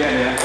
Yeah, yeah.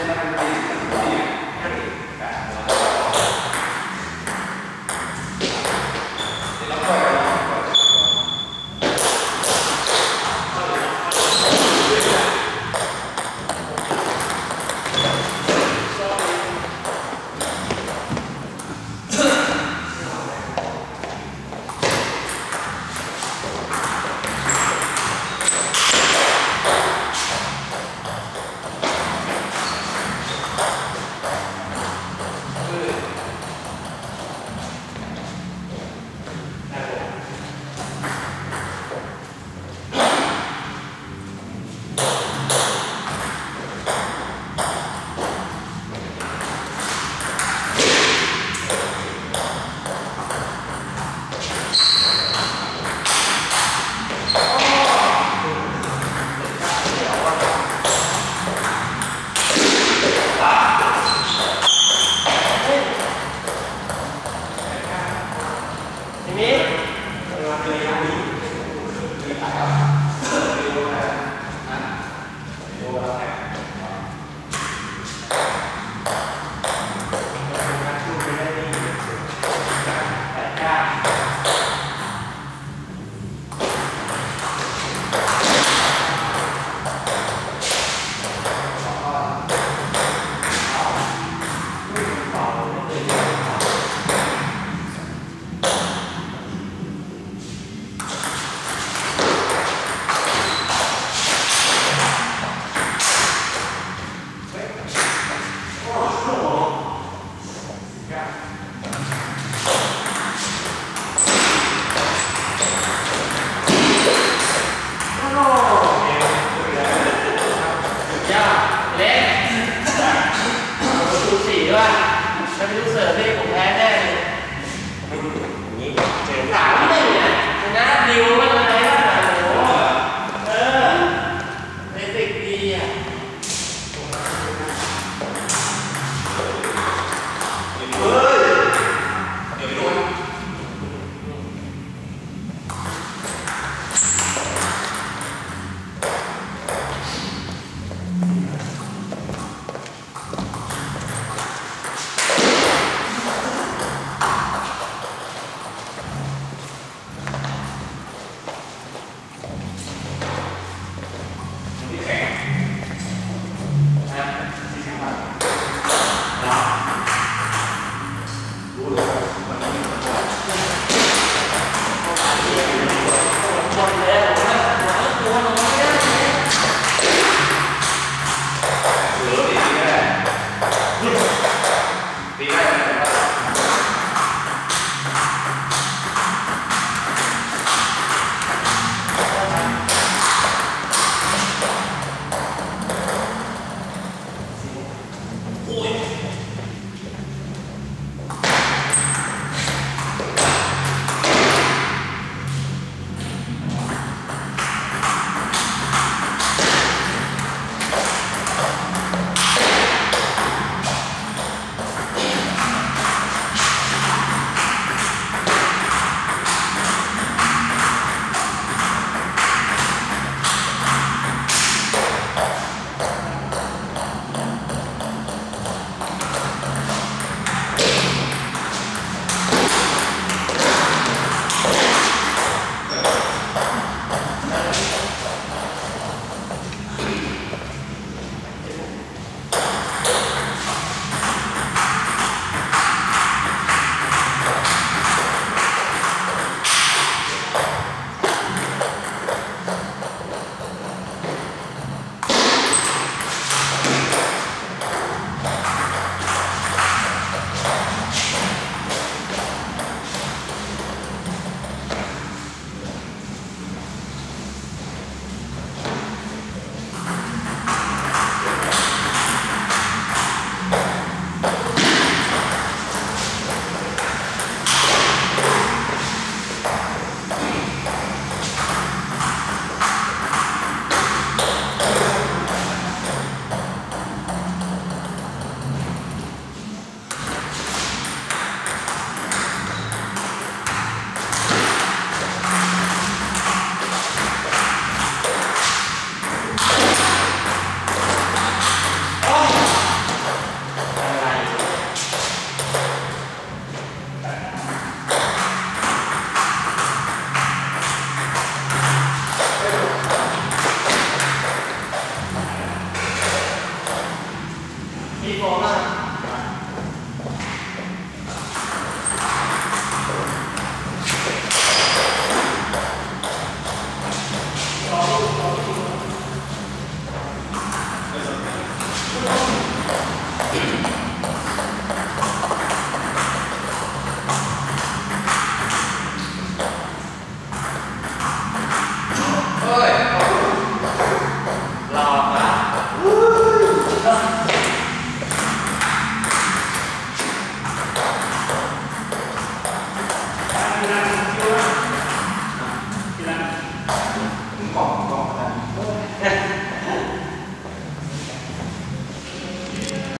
الله